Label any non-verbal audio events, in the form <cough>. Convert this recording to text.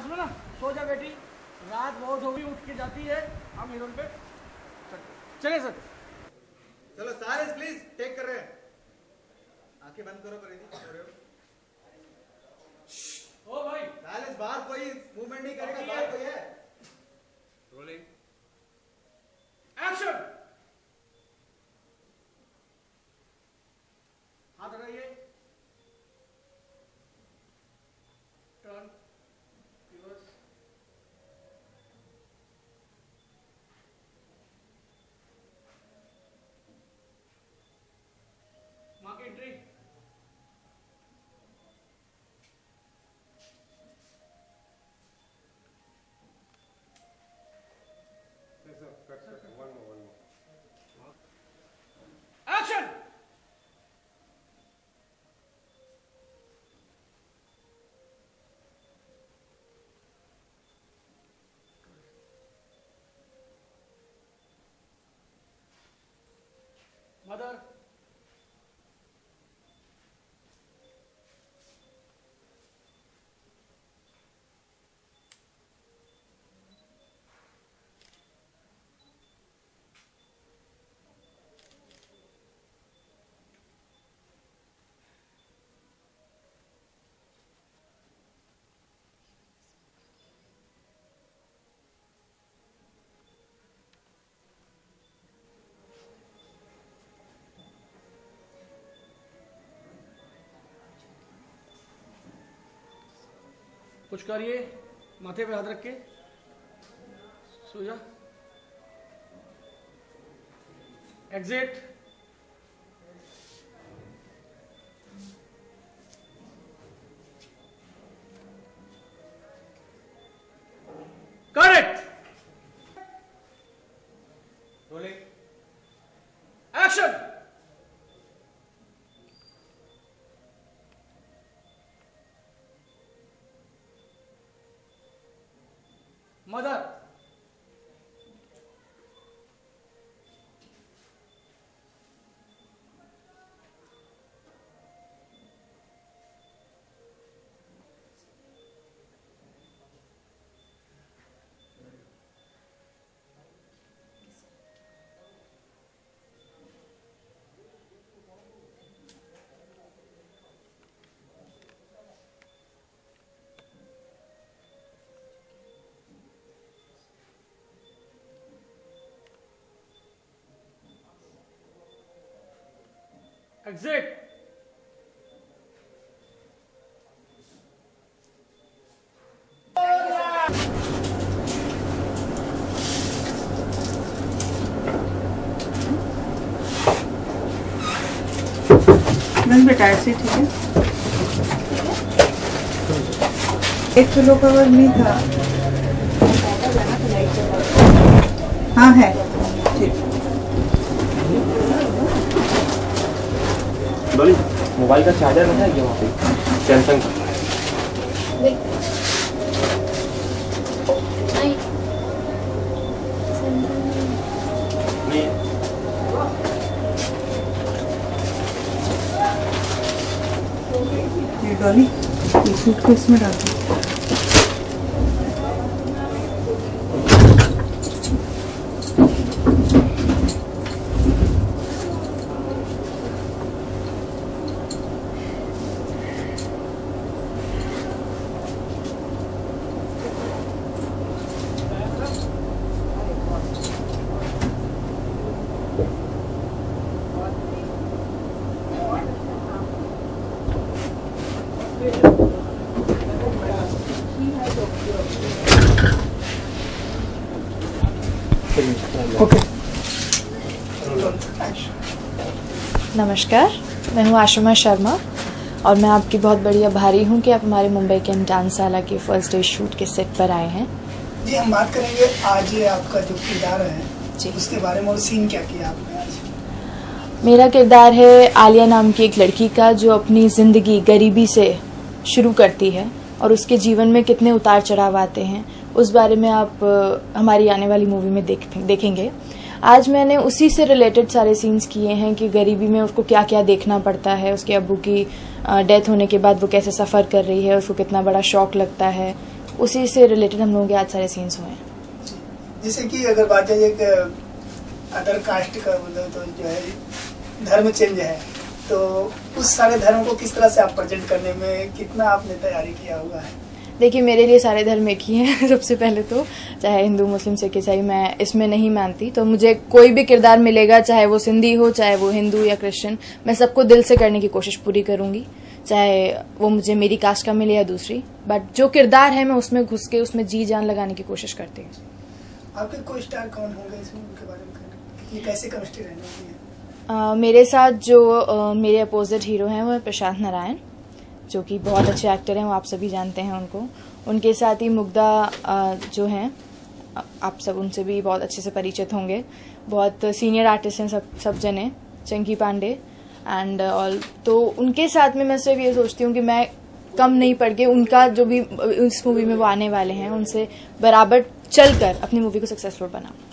Last में ना सो जा बेटी। रात बहुत हो गई उठ के जाती है। हम हिरोन पे चले सर। चलो सारे प्लीज़ टेक कर रहे हैं। आँखें बंद करो परिधि कर ओ भाई। बाहर कोई मूवमेंट नहीं करेगा बाहर कोई है रोलिंग एक्शन हाथ हटाइए turn reverse mark entry action mother कुछ करिए माथे पे हाथ रख के। सो जा एग्जिट करेक्ट रोलिंग एक्शन बस बेटा ऐसे ठीक है? एक किलो का वज़न नहीं था। हाँ है। डॉली मोबाइल का चार्जर रखा है क्या वहाँ पे? सैमसंग का। इसमें डाल नमस्कार मैं हूँ आशुमा शर्मा और मैं आपकी बहुत बड़ी आभारी हूँ कि आप हमारे मुंबई के डांसाला के फ़र्स्ट डे शूट के सेट पर आए हैं। जी हम बात करेंगे आज ये आपका जो किरदार है जी। उसके बारे में और सीन क्या किया आपने आज? मेरा किरदार है आलिया नाम की एक लड़की का जो अपनी ज़िंदगी गरीबी से शुरू करती है और उसके जीवन में कितने उतार चढ़ाव आते हैं। उस बारे में आप हमारी आने वाली मूवी में देख, देखेंगे। आज मैंने उसी से रिलेटेड सारे सीन्स किए हैं कि गरीबी में उसको क्या क्या देखना पड़ता है, उसके अब्बू की डेथ होने के बाद वो कैसे सफ़र कर रही है, उसको कितना बड़ा शौक लगता है। उसी से रिलेटेड हम लोगों के आज सारे सीन्स हुए हैं। जैसे कि अगर बात जाए एक अदर कास्ट का मतलब तो जो है, धर्म चेंज है। तो उस सारे धर्म को किस तरह से आप प्रेजेंट करने में कितना आपने तैयारी किया हुआ है देखिए मेरे लिए सारे धर्म एक ही हैं <laughs> सबसे पहले तो। चाहे हिंदू मुस्लिम सिख ईसाई मैं इसमें नहीं मानती। तो मुझे कोई भी किरदार मिलेगा चाहे वो सिंधी हो चाहे वो हिंदू या क्रिश्चियन मैं सबको दिल से करने की कोशिश पूरी करूँगी। चाहे वो मुझे मेरी कास्ट का मिले या दूसरी। बट जो किरदार है मैं उसमें घुस के उसमें जी जान लगाने की कोशिश करती हूँ। आपके को स्टार कौन होंगे इसमें उनके बारे में कहना? कैसे केमिस्ट्री रहने वाली मेरे साथ जो मेरे अपोजिट हीरो हैं वो प्रशांत नारायण। जो कि बहुत अच्छे एक्टर हैं, वो आप सभी जानते हैं उनको। उनके साथ ही मुग्धा जो हैं, आप सब उनसे भी बहुत अच्छे से परिचित होंगे। बहुत सीनियर आर्टिस्ट हैं सब सब जने, चंकी पांडे एंड ऑल तो उनके साथ में मैं सिर्फ़ ये सोचती हूँ कि मैं कम नहीं पड़ के उनका जो भी, इस मूवी में वो आने वाले हैं, उनसे बराबर चलकर अपनी मूवी को सक्सेसफुल बनाऊँ।